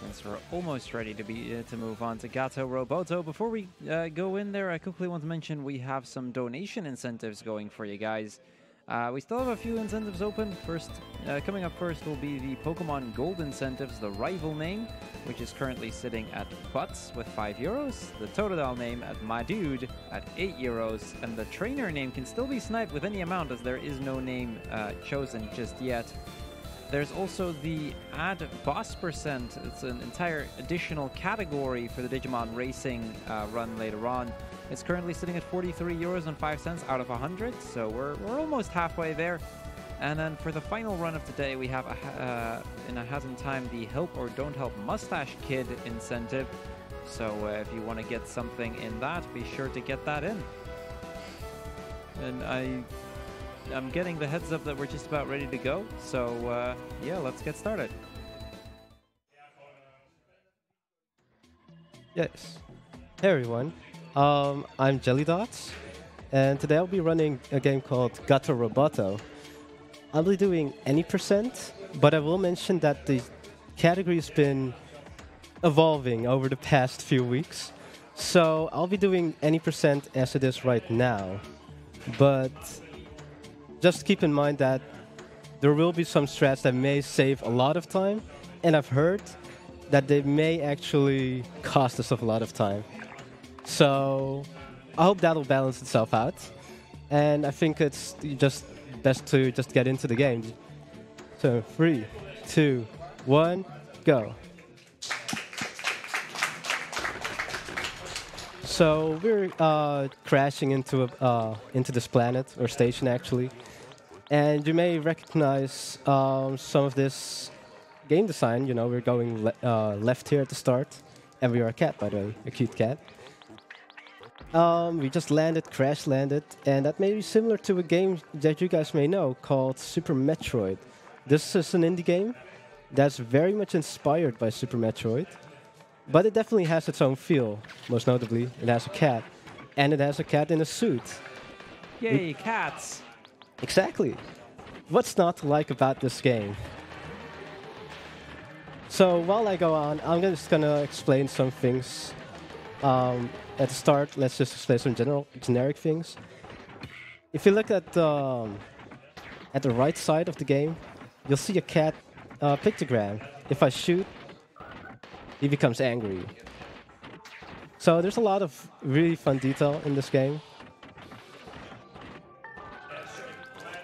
since we're almost ready to be uh, to move on to Gato Roboto. Before we uh, go in there, I quickly want to mention we have some donation incentives going for you guys. Uh, we still have a few incentives open. First, uh, coming up first will be the Pokemon Gold incentives, the rival name, which is currently sitting at Butts with 5 euros, the Totodile name at My Dude at 8 euros, and the trainer name can still be sniped with any amount as there is no name uh, chosen just yet. There's also the add boss percent. It's an entire additional category for the Digimon Racing uh, run later on. It's currently sitting at 43 euros and 5 cents out of 100, so we're, we're almost halfway there. And then for the final run of today, we have a, uh, in a Hasn't Time the Help or Don't Help Mustache Kid incentive. So uh, if you want to get something in that, be sure to get that in. And I I'm getting the heads up that we're just about ready to go. So uh, yeah, let's get started. Yes. Hey everyone, um, I'm Jelly Dots, and today I'll be running a game called Gato Roboto. I'll be doing any percent, but I will mention that the category's been evolving over the past few weeks. So I'll be doing any percent as it is right now. But just keep in mind that there will be some strats that may save a lot of time, and I've heard that they may actually cost us a lot of time. So I hope that'll balance itself out, and I think it's just best to just get into the game. So three, two, one, go. So we're uh, crashing into a, uh, into this planet or station actually, and you may recognize um, some of this game design. You know, we're going le uh, left here at the start, and we are a cat, by the way, a cute cat. Um, we just landed, crash landed, and that may be similar to a game that you guys may know called Super Metroid. This is an indie game that's very much inspired by Super Metroid, but it definitely has its own feel. Most notably, it has a cat, and it has a cat in a suit. Yay, cats! Exactly. What's not to like about this game? So while I go on, I'm just gonna explain some things. Um, at the start, let's just explain some general, generic things. If you look at um, at the right side of the game, you'll see a cat uh, pictogram. If I shoot, he becomes angry. So there's a lot of really fun detail in this game.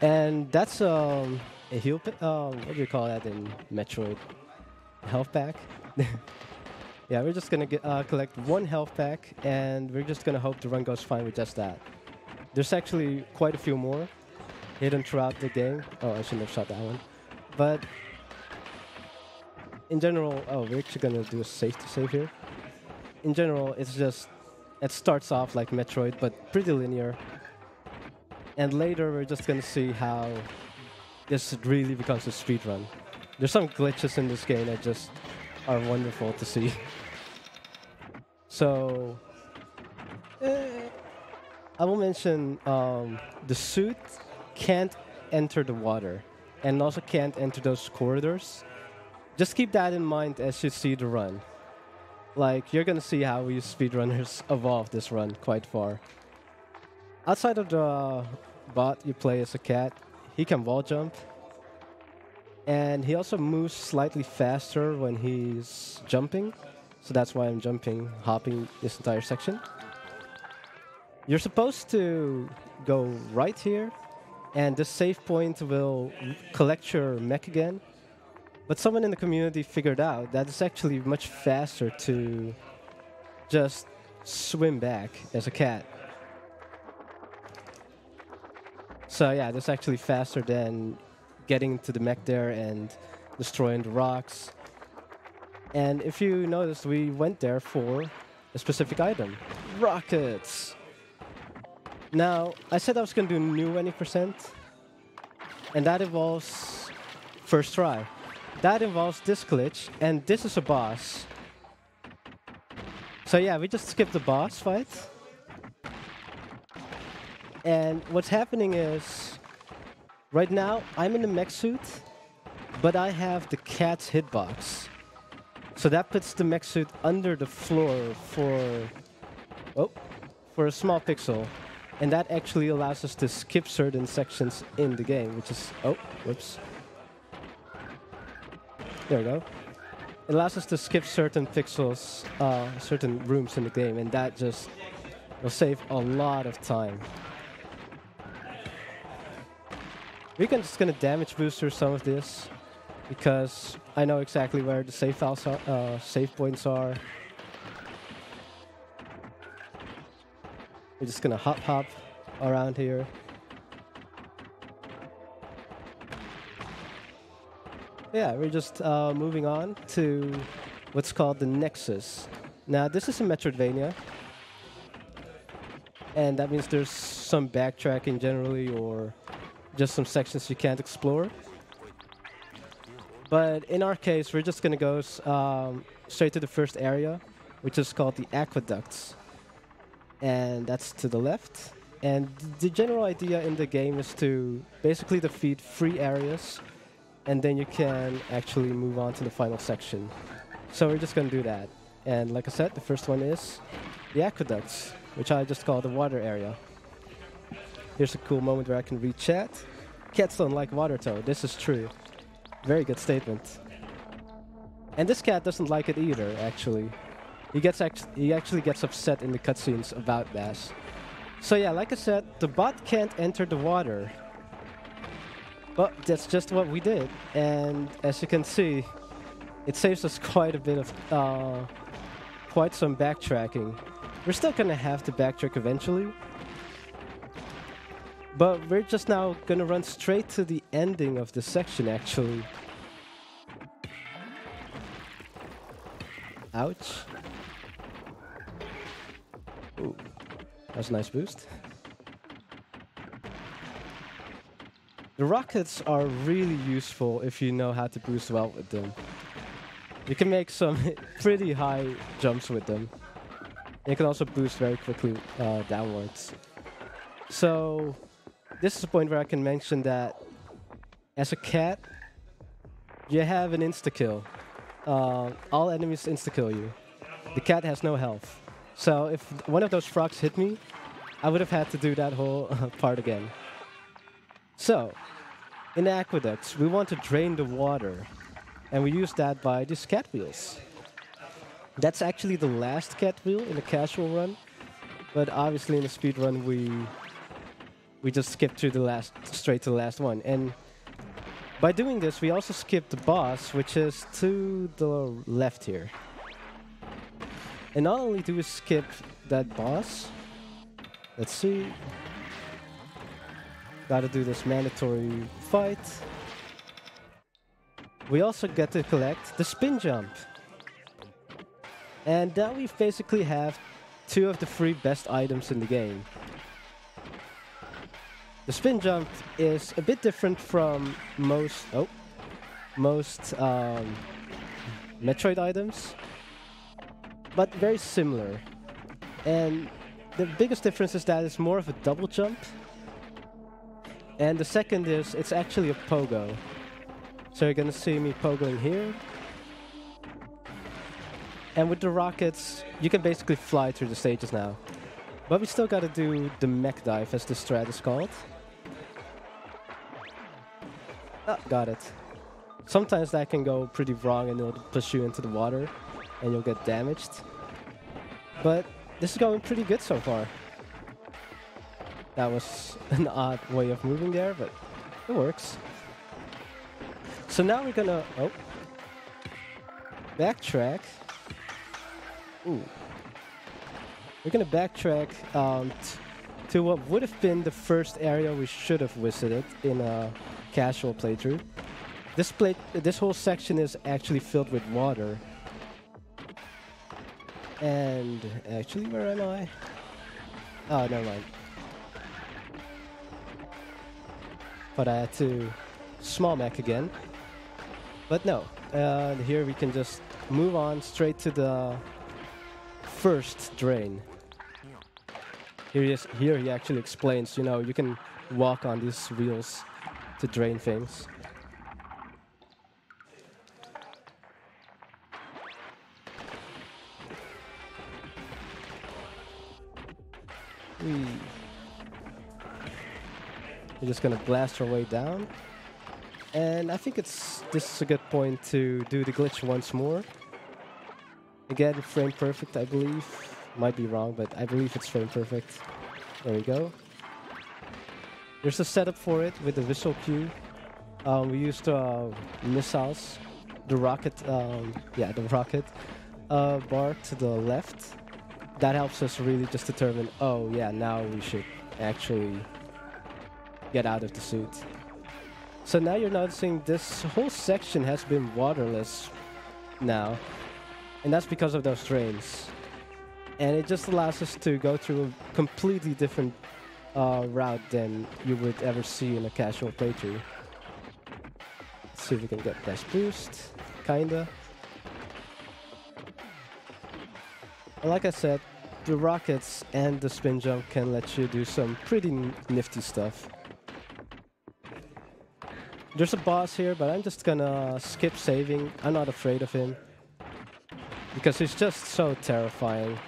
And that's um, a heal. Um, what do you call that in Metroid? Health pack. yeah, we're just gonna get, uh, collect one health pack, and we're just gonna hope the run goes fine with just that. There's actually quite a few more hidden throughout the game. Oh, I shouldn't have shot that one. But in general, oh, we're actually gonna do a safety save here. In general, it's just it starts off like Metroid, but pretty linear. And later, we're just gonna see how this really becomes a speed run. There's some glitches in this game that just are wonderful to see. So, eh, I will mention um, the suit can't enter the water and also can't enter those corridors. Just keep that in mind as you see the run. Like, you're gonna see how we speedrunners evolve this run quite far. Outside of the bot you play as a cat, he can wall jump. And he also moves slightly faster when he's jumping. So that's why I'm jumping, hopping this entire section. You're supposed to go right here, and the save point will collect your mech again. But someone in the community figured out that it's actually much faster to just swim back as a cat. So yeah, that's actually faster than getting to the mech there and destroying the rocks. And if you noticed, we went there for a specific item. Rockets! Now, I said I was going to do new any percent. And that involves first try. That involves this glitch, and this is a boss. So yeah, we just skipped the boss fight. And what's happening is, right now, I'm in the mech suit, but I have the cat's hitbox. So that puts the mech suit under the floor for oh, for a small pixel. And that actually allows us to skip certain sections in the game, which is oh, whoops. There we go. It allows us to skip certain pixels, uh, certain rooms in the game, and that just will save a lot of time. We're just gonna damage booster some of this because I know exactly where the save files are, uh, save points are. We're just gonna hop hop around here. Yeah, we're just uh, moving on to what's called the Nexus. Now, this is a Metroidvania, and that means there's some backtracking generally, or just some sections you can't explore. But in our case, we're just gonna go um, straight to the first area, which is called the Aqueducts, and that's to the left. And the general idea in the game is to basically defeat three areas and then you can actually move on to the final section. So we're just going to do that. And like I said, the first one is the aqueducts, which I just call the water area. Here's a cool moment where I can read chat. Cats don't like water though. This is true. Very good statement. And this cat doesn't like it either, actually. He gets act- he actually gets upset in the cutscenes about Bash. So yeah, like I said, the bot can't enter the water. But that's just what we did. And as you can see, it saves us quite a bit of, uh, quite some backtracking. We're still gonna have to backtrack eventually. But we're just now gonna run straight to the ending of the section actually. Ouch. Ooh, that was a nice boost. The rockets are really useful if you know how to boost well with them. You can make some pretty high jumps with them. You can also boost very quickly uh, downwards. So, this is a point where I can mention that as a cat, you have an insta kill. Uh, all enemies insta kill you. The cat has no health. So, if one of those frogs hit me, I would have had to do that whole part again. So, in the aqueducts, we want to drain the water, and we use that by these cat wheels. That's actually the last cat wheel in a casual run, but obviously in a speed run we we just skip to the last straight to the last one. And by doing this, we also skip the boss, which is to the left here. And not only do we skip that boss, let's see, Gotta do this mandatory fight. We also get to collect the spin jump. And now we basically have two of the three best items in the game. The spin jump is a bit different from most oh most um, Metroid items, but very similar. And the biggest difference is that it's more of a double jump and the second is, it's actually a pogo. So you're gonna see me pogoing here. And with the rockets, you can basically fly through the stages now. But we still gotta do the mech dive, as the strat is called. Ah, got it. Sometimes that can go pretty wrong and it'll push you into the water and you'll get damaged. But this is going pretty good so far. That was an odd way of moving there, but it works. So now we're gonna oh backtrack. Ooh, we're gonna backtrack um, to what would have been the first area we should have visited in a casual playthrough. This play, this whole section is actually filled with water. And actually, where am I? Oh, never mind. but I had to small mech again. But no, uh, here we can just move on straight to the first drain. Here he, is, here he actually explains, you know, you can walk on these wheels to drain things. We're just gonna blast our way down. And I think it's this is a good point to do the glitch once more. Again, frame perfect, I believe. Might be wrong, but I believe it's frame perfect. There we go. There's a setup for it with the visual cue. Um, we used uh, missiles, the rocket, um, yeah, the rocket uh, bar to the left. That helps us really just determine, oh yeah, now we should actually get out of the suit. So now you're noticing this whole section has been waterless now. And that's because of those drains. And it just allows us to go through a completely different uh, route than you would ever see in a casual playthrough. Let's see if we can get dash boost, kinda. Like I said, the rockets and the spin jump can let you do some pretty nifty stuff. There's a boss here, but I'm just gonna skip saving. I'm not afraid of him. Because he's just so terrifying.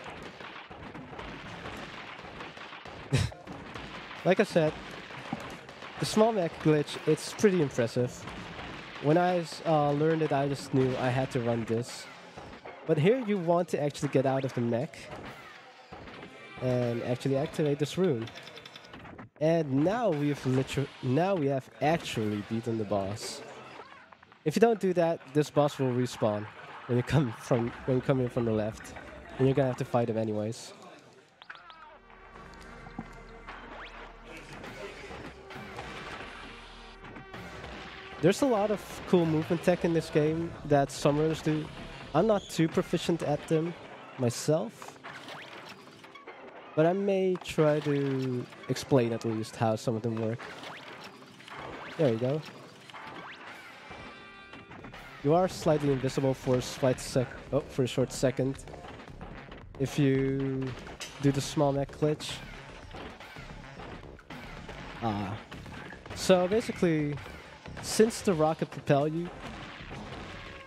Like I said, the small mech glitch, it's pretty impressive. When I uh, learned it, I just knew I had to run this. But here you want to actually get out of the mech and actually activate this rune. And now we've literally now we have actually beaten the boss. If you don't do that, this boss will respawn when you come from when you come in from the left. And you're gonna have to fight him anyways. There's a lot of cool movement tech in this game that summoners do. I'm not too proficient at them myself. But I may try to explain at least how some of them work. There you go. You are slightly invisible for a slight sec oh, for a short second. If you do the small mech glitch. Ah. So basically, since the rocket propel you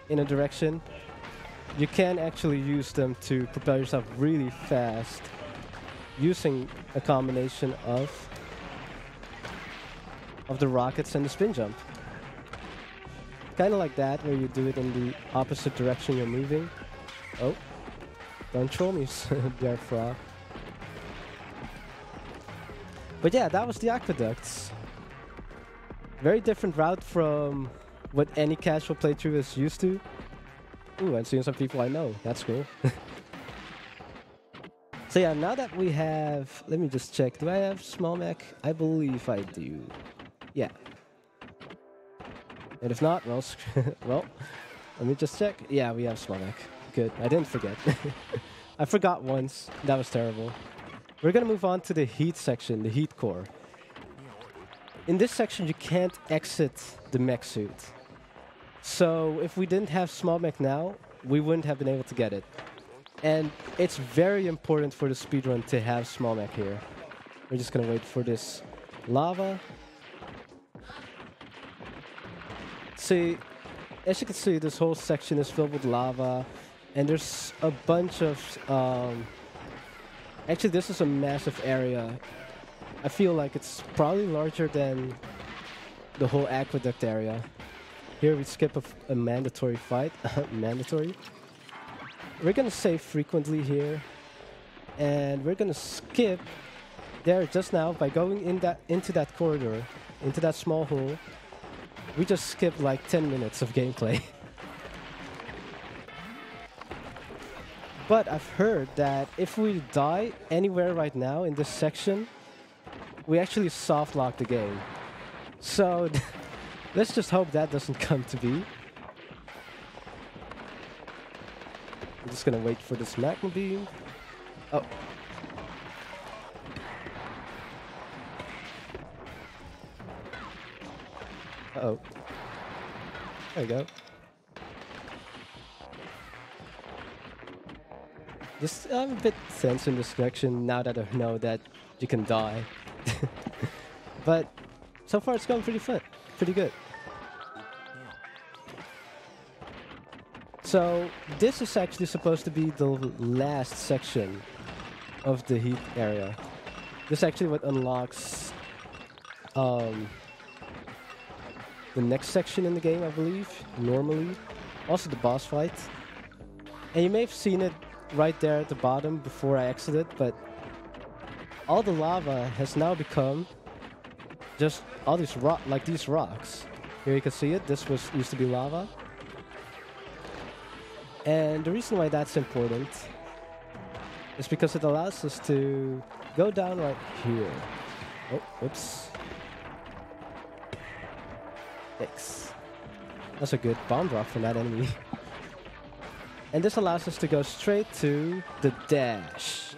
in a direction, you can actually use them to propel yourself really fast using a combination of of the rockets and the spin jump. Kind of like that, where you do it in the opposite direction you're moving. Oh, don't troll me, there, frog. But yeah, that was the aqueducts. Very different route from what any casual playthrough is used to. Ooh, I'm seeing some people I know. That's cool. so yeah, now that we have... Let me just check. Do I have small mech? I believe I do. Yeah. And if not, well, well, let me just check. Yeah, we have small mech. Good. I didn't forget. I forgot once. That was terrible. We're gonna move on to the heat section, the heat core. In this section, you can't exit the mech suit. So if we didn't have small mech now, we wouldn't have been able to get it. And it's very important for the speedrun to have small mech here. We're just gonna wait for this lava. See, as you can see, this whole section is filled with lava. And there's a bunch of... Um, actually, this is a massive area. I feel like it's probably larger than the whole aqueduct area. Here we skip a, a mandatory fight. mandatory. We're gonna save frequently here. And we're gonna skip there just now by going in that into that corridor, into that small hole. We just skipped like 10 minutes of gameplay. but I've heard that if we die anywhere right now in this section, we actually soft lock the game. So Let's just hope that doesn't come to be. I'm just gonna wait for this magma beam. Oh. Uh oh. There you go. Just I'm a bit tense in this direction now that I know that you can die. but so far it's going pretty fun pretty good. So this is actually supposed to be the last section of the heat area. this is actually what unlocks um, the next section in the game, I believe, normally. Also the boss fight. And you may have seen it right there at the bottom before I exited, but all the lava has now become just all these rock, like these rocks. Here you can see it. This was used to be lava. And the reason why that's important is because it allows us to go down right here. Oh, whoops. Thanks. That's a good bomb drop from that enemy. and this allows us to go straight to the dash.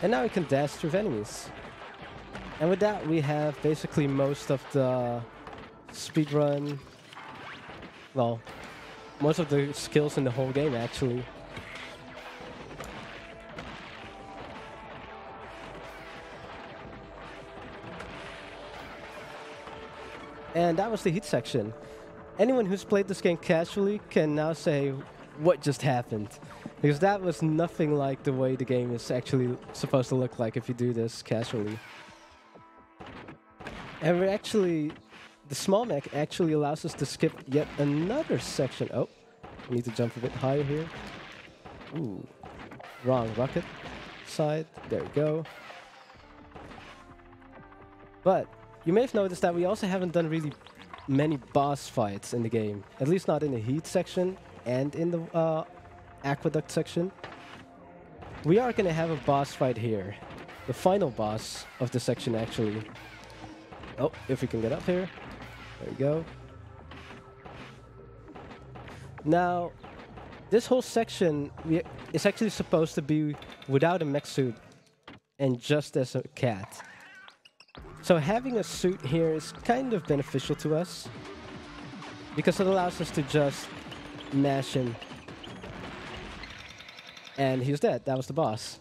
And now we can dash through enemies. And with that, we have basically most of the speedrun, well, most of the skills in the whole game, actually. And that was the heat section. Anyone who's played this game casually can now say what just happened. Because that was nothing like the way the game is actually supposed to look like if you do this casually. And we're actually, the small mech actually allows us to skip yet another section. Oh, we need to jump a bit higher here. Ooh, wrong rocket side. There we go. But you may have noticed that we also haven't done really many boss fights in the game. At least not in the heat section and in the uh, aqueduct section. We are going to have a boss fight here. The final boss of the section, actually. Oh, if we can get up here. There we go. Now, this whole section we, is actually supposed to be without a mech suit and just as a cat. So having a suit here is kind of beneficial to us because it allows us to just mash him. And he's dead. That was the boss.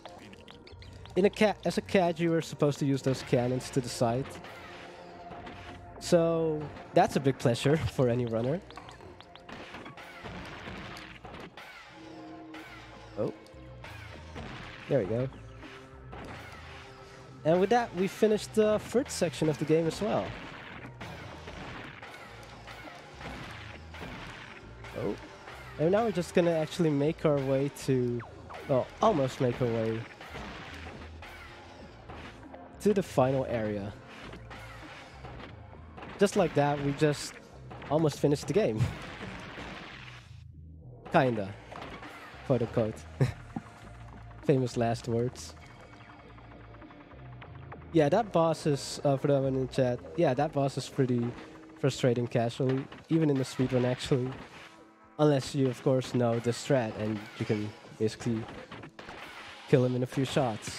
In a cat, as a cat, you were supposed to use those cannons to the side. So that's a big pleasure for any runner. Oh. There we go. And with that, we finished the first section of the game as well. Oh. And now we're just gonna actually make our way to, well, almost make our way to the final area. Just like that, we just almost finished the game. Kinda. Quote unquote. Famous last words. Yeah, that boss is, uh, for the one in chat, yeah, that boss is pretty frustrating casually, even in the speedrun actually. Unless you, of course, know the strat and you can basically kill him in a few shots.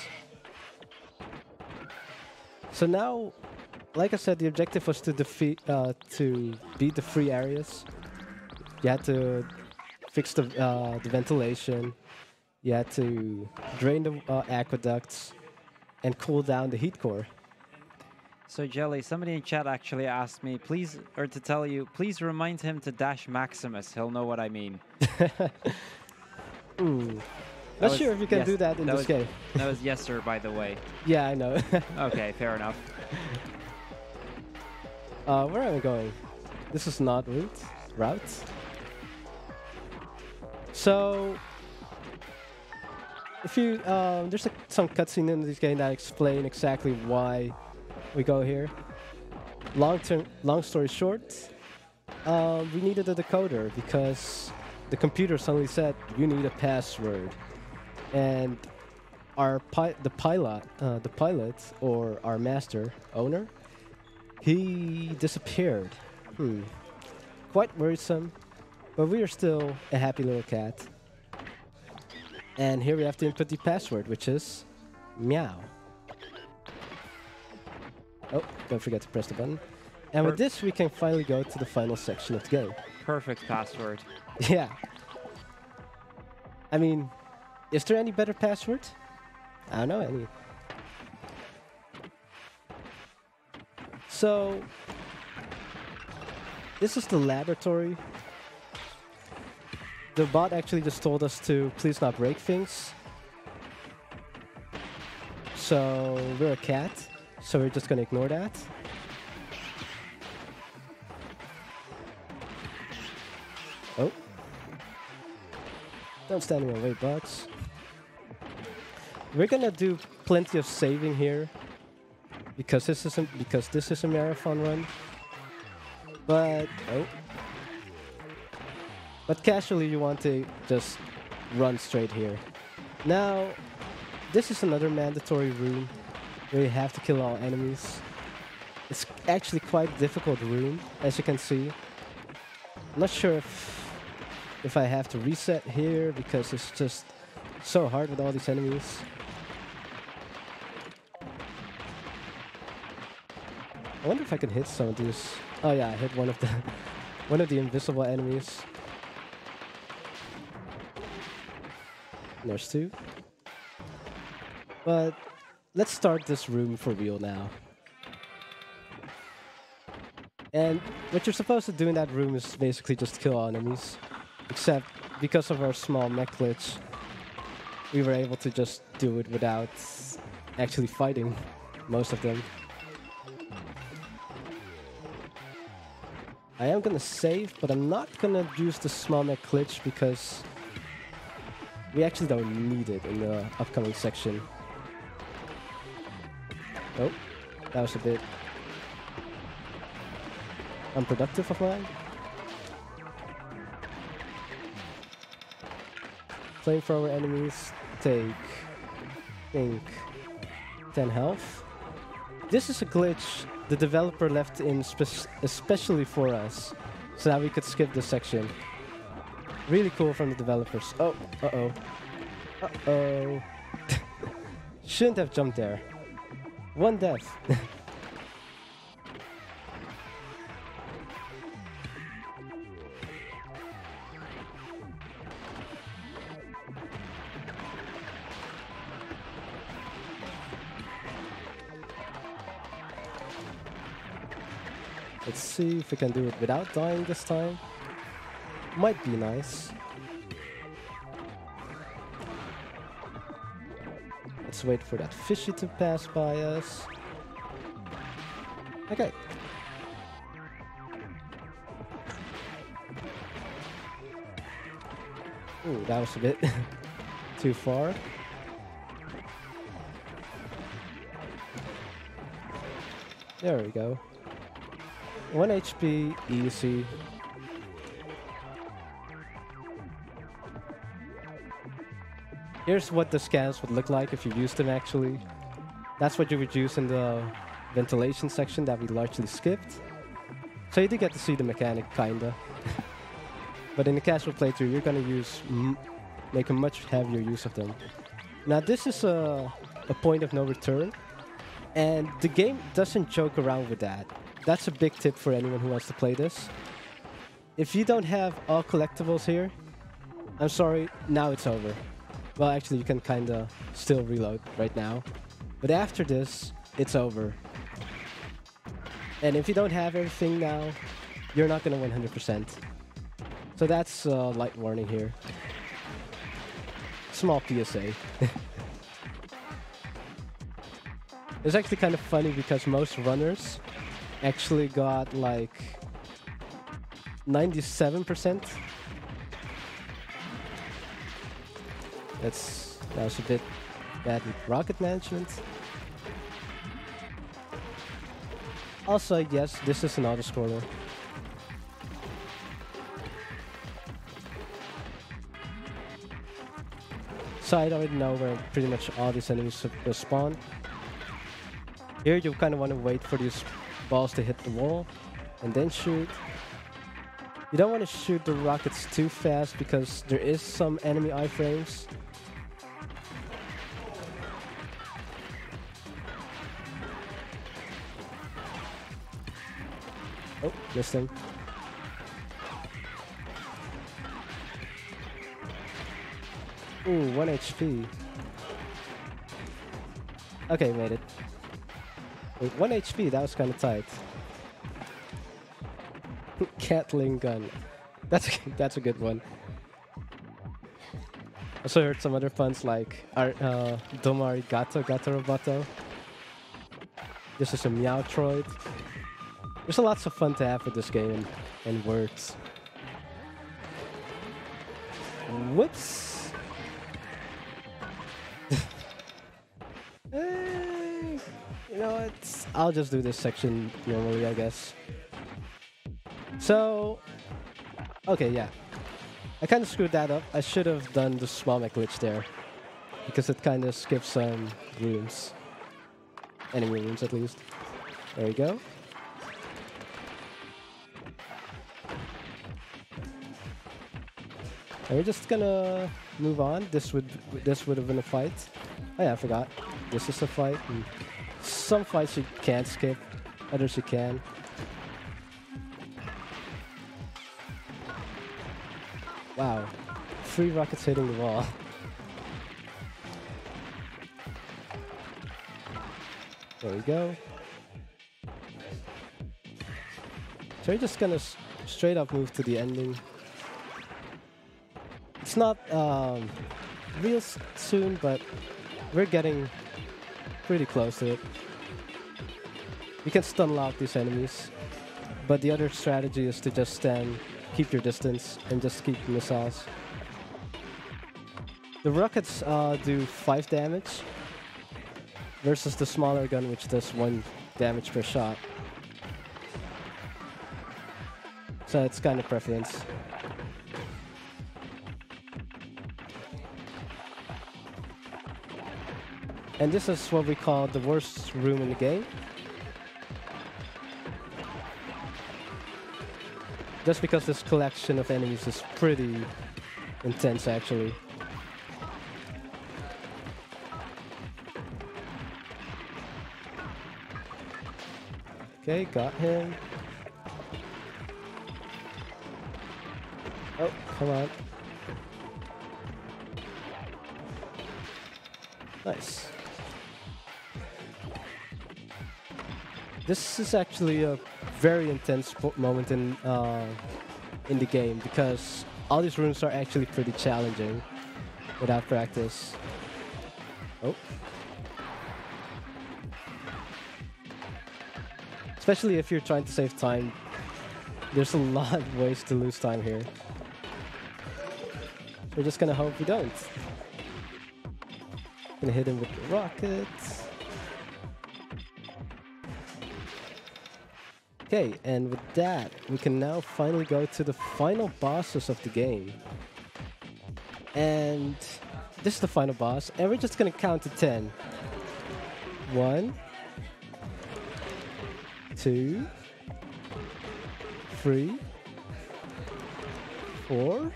So now, like I said, the objective was to defeat, uh, to beat the free areas. You had to fix the, uh, the ventilation. You had to drain the uh, aqueducts and cool down the heat core. So Jelly, somebody in chat actually asked me, please, or to tell you, please remind him to dash Maximus. He'll know what I mean. Ooh. Not was- sure if you can yes, do that in that this was- game. That was yes, sir, by the way. Yeah, I know. Okay, fair enough. uh, where am I going? This is not route. Route. So, if you um, there's like some cutscene in this game that explain exactly why we go here. Long term, long story short, um, we needed a decoder because the computer suddenly said you need a password, and our pi- the pilot, uh, the pilot or our master owner, he disappeared. Hmm. Quite worrisome, but we are still a happy little cat. And here we have to input the password, which is meow. Oh, don't forget to press the button. And with this, we can finally go to the final section of the game. Perfect password. Yeah. I mean, is there any better password? I don't know any. So, this is the laboratory. The bot actually just told us to please not break things. So we're a cat, so we're just gonna ignore that. Don't stand in my way, bugs. We're gonna do plenty of saving here because this is a, because this is a marathon run. But oh, but casually you want to just run straight here. Now, this is another mandatory room where you have to kill all enemies. It's actually quite difficult room, as you can see. I'm not sure if if I have to reset here because it's just so hard with all these enemies. I wonder if I can hit some of these. Oh yeah, I hit one of the one of the invisible enemies. And there's two. But let's start this room for real now. And what you're supposed to do in that room is basically just kill all enemies. Except because of our small mech glitch, we were able to just do it without actually fighting most of them. I am gonna save, but I'm not gonna use the small mech glitch because we actually don't need it in the upcoming section. Oh, that was a bit unproductive of mine. Flamethrower enemies take, I think, 10 health. This is a glitch the developer left in spe especially for us, so that we could skip this section. Really cool from the developers. Oh, uh-oh. Uh-oh. Shouldn't have jumped there. One death. if we can do it without dying this time. Might be nice. Let's wait for that fishy to pass by us. Okay. Ooh, that was a bit too far. There we go. 1 HP, easy. Here's what the scans would look like if you used them actually. That's what you would use in the ventilation section that we largely skipped. So you do get to see the mechanic, kinda. but in the casual playthrough, you're gonna use make a much heavier use of them. Now this is a, a point of no return, and the game doesn't joke around with that. That's a big tip for anyone who wants to play this. If you don't have all collectibles here, I'm sorry, now it's over. Well, actually, you can kind of still reload right now. But after this, it's over. And if you don't have everything now, you're not going to win 100%. So that's a light warning here. Small PSA. it's actually kind of funny because most runners actually got like 97% That's that was a bit bad with rocket management. Also, yes, this is an auto scroller. So I already know where pretty much all these enemies will spawn. Here you kind of want to wait for these balls to hit the wall and then shoot. You don't want to shoot the rockets too fast because there is some enemy iframes. Oh, missed him. Ooh, 1 HP. Okay, made it. Wait, 1 HP, that was kind of tight. Gatling gun. That's a, that's a good one. Also heard some other puns like Ar- uh, Domari Gato, Gato Roboto. This is a Meowtroid. There's a lots of fun to have with this game and, and words. Whoops. I'll just do this section normally, I guess. So, okay, yeah. I kind of screwed that up. I should have done the mech glitch there. Because it kind of skips um, some rooms. Enemy rooms, at least. There we go. And we're just gonna move on. This would this would have been a fight. Oh yeah, I forgot. This is a fight. and some fights you can't skip, others you can. Wow, three rockets hitting the wall. There we go. So we're just gonna straight up move to the ending. It's not um, real soon, but we're getting pretty close to it. You can stun lock these enemies, but the other strategy is to just stand, keep your distance, and just keep missiles. The rockets uh, do 5 damage versus the smaller gun, which does 1 damage per shot. So it's kind of preference. And this is what we call the worst room in the game. Just because this collection of enemies is pretty intense actually. Okay, got him. Oh, come on. Nice. This is actually a very intense moment in uh, in the game because all these rooms are actually pretty challenging without practice. Oh. Especially if you're trying to save time, there's a lot of ways to lose time here. We're just gonna hope we don't. Gonna hit him with the rockets. Okay, and with that, we can now finally go to the final bosses of the game. And this is the final boss, and we're just gonna count to 10. One, two, three, four,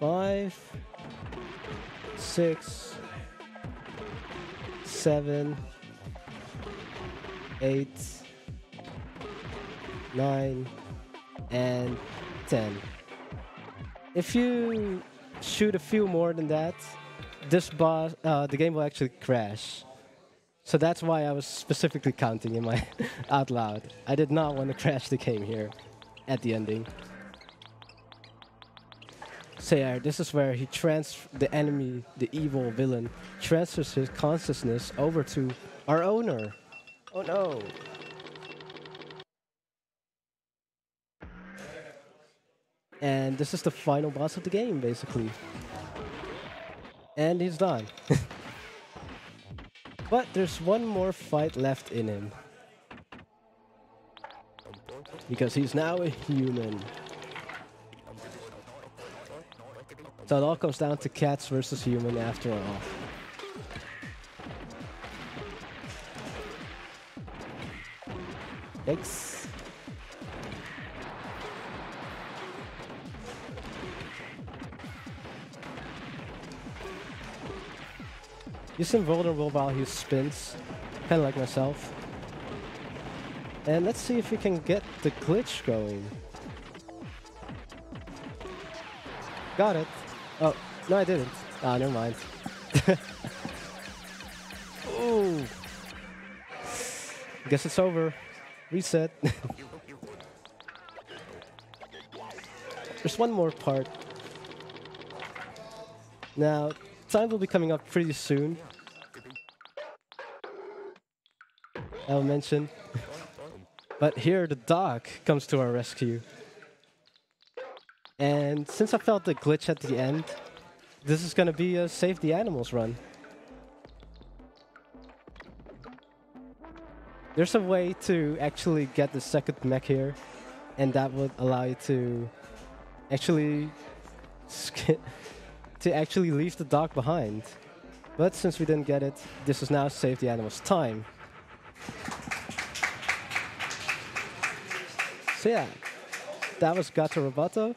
five, six, seven, eight, nine, and ten. If you shoot a few more than that, this boss, uh, the game will actually crash. So that's why I was specifically counting in my out loud. I did not want to crash the game here at the ending. So yeah, this is where he trans the enemy, the evil villain, transfers his consciousness over to our owner. Oh no. And this is the final boss of the game, basically. And he's done. but there's one more fight left in him. Because he's now a human. So it all comes down to cats versus human after all. Thanks. He's invulnerable while he spins, kind of like myself. And let's see if we can get the glitch going. Got it. Oh, no I didn't. Ah, never mind. Ooh. Guess it's over. Reset. There's one more part. Now, time will be coming up pretty soon. I'll mention. but here the dog comes to our rescue. And since I felt the glitch at the end, this is gonna be a save the animals run. There's a way to actually get the second mech here, and that would allow you to actually to actually leave the dog behind. But since we didn't get it, this is now save the animals time. So yeah, that was Gato Roboto.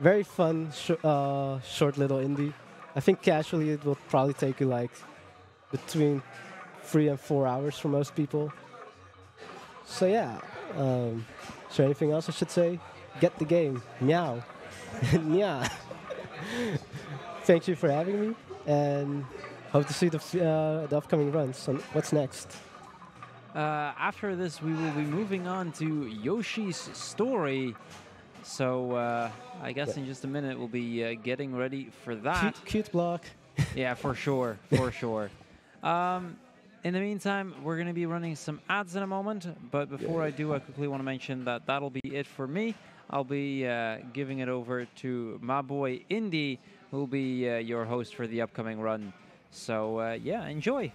Very fun, sh uh, short little indie. I think casually it will probably take you like between three and four hours for most people. So yeah, um, is there anything else I should say? Get the game, meow, yeah. Thank you for having me, and hope to see the, uh, the upcoming runs. So what's next? Uh, after this, we will be moving on to Yoshi's story. So uh, I guess yeah. in just a minute we'll be uh, getting ready for that. Cute, cute block. yeah, for sure, for sure. Um, in the meantime, we're going to be running some ads in a moment. But before yeah. I do, I quickly want to mention that that'll be it for me. I'll be uh, giving it over to my boy Indy, who'll be uh, your host for the upcoming run. So uh, yeah, enjoy.